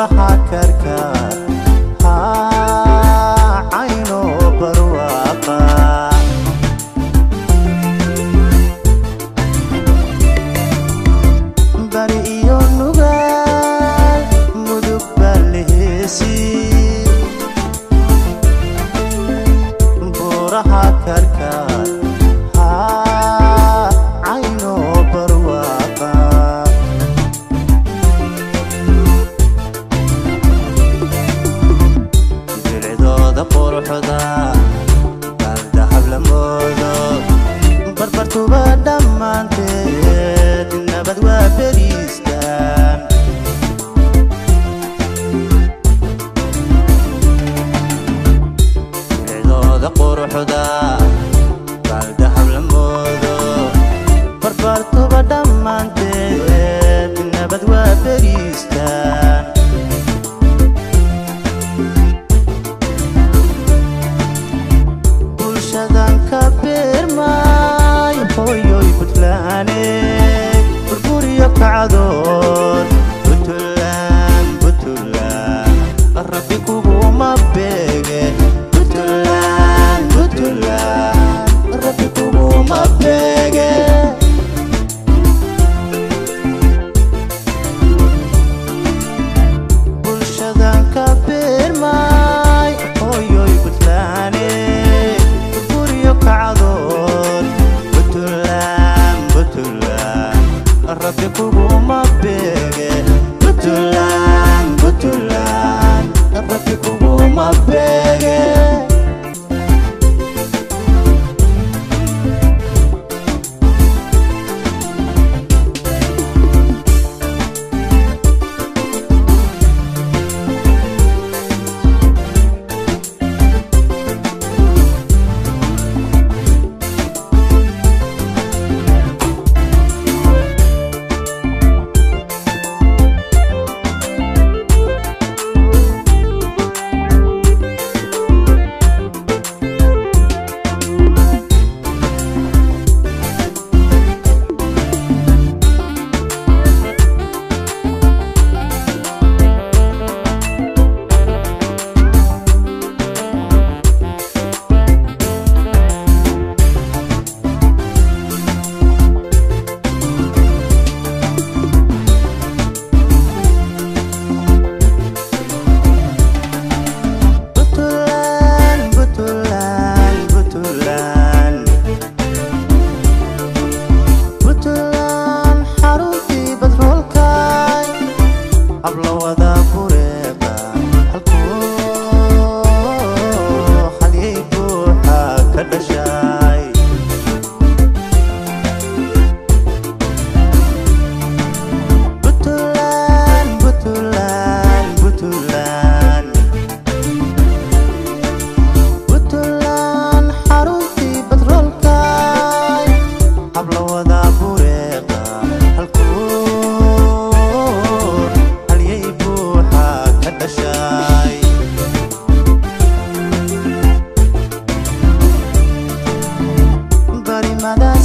راح أكركر. حداد Nakapikubuma bege Gutulan, gutulan Nakapikubuma bege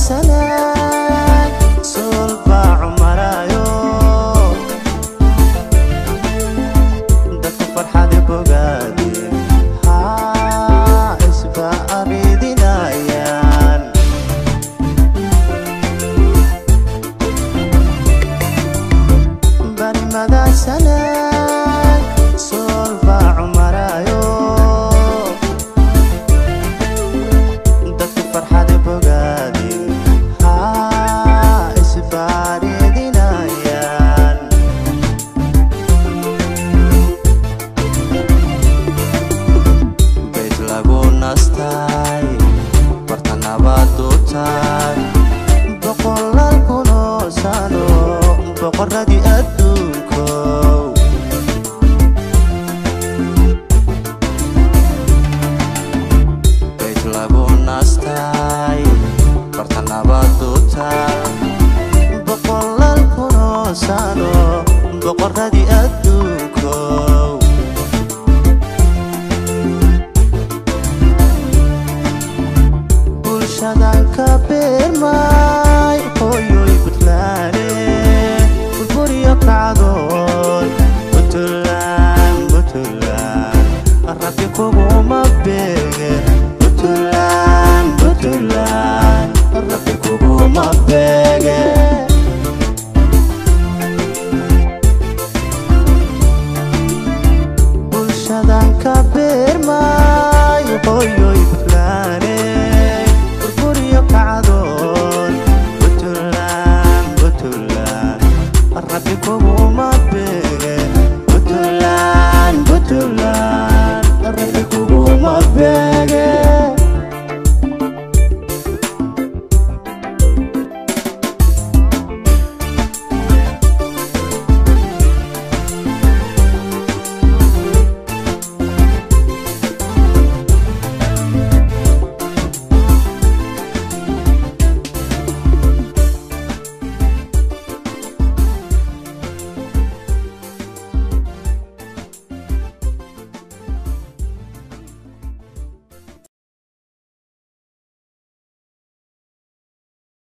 sana. boqoradii adduunkow bayt lagu naastay barta nabadu taal boqolaal kunoo sano boqoradii adduunkow bulshadan ka beermay hooyo for uma vez.